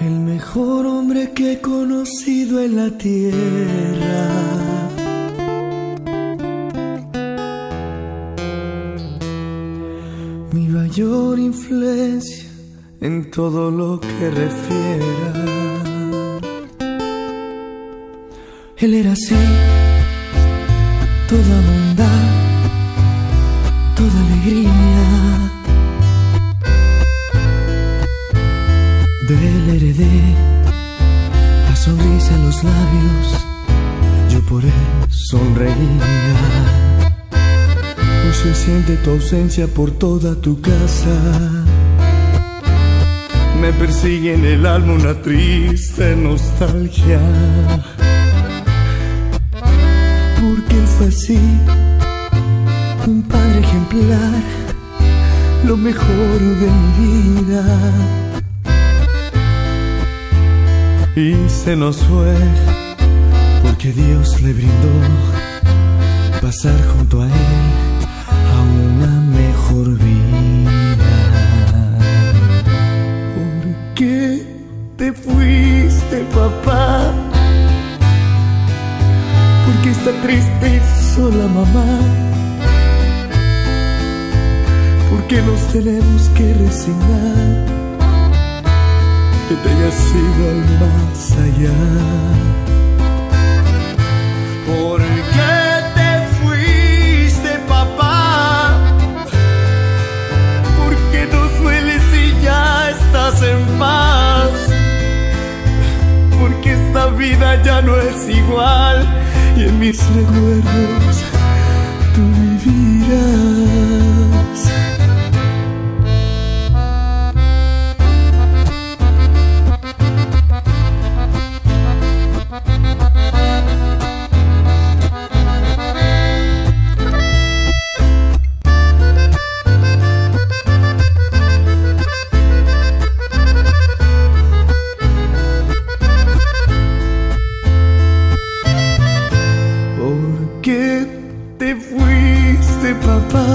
El mejor hombre que he conocido en la tierra. Mi mayor influencia en todo lo que refiera. Él era así, toda bondad, De él heredé la sonrisa en los labios, yo por él sonreía. Hoy se siente tu ausencia por toda tu casa. Me persigue en el alma una triste nostalgia. Porque él fue así, un padre ejemplar, lo mejor de mi vida. Y se nos fue porque Dios le brindó pasar junto a él a una mejor vida. ¿Por qué te fuiste, papá? Porque está triste y sola mamá. Porque nos tenemos que resignar que te hayas ido al más allá. ¿Por qué te fuiste, papá? ¿Por qué nos duele si ya estás en paz? Porque esta vida ya no es igual y en mis recuerdos fuiste, papá?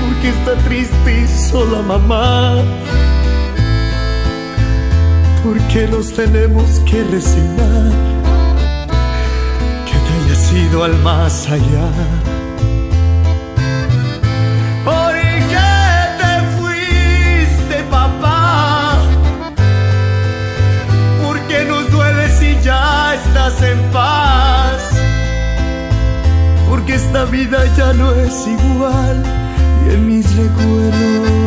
Porque está triste y sola mamá. Porque nos tenemos que resignar que te hayas ido al más allá. Esta vida ya no es igual. Y en mis recuerdos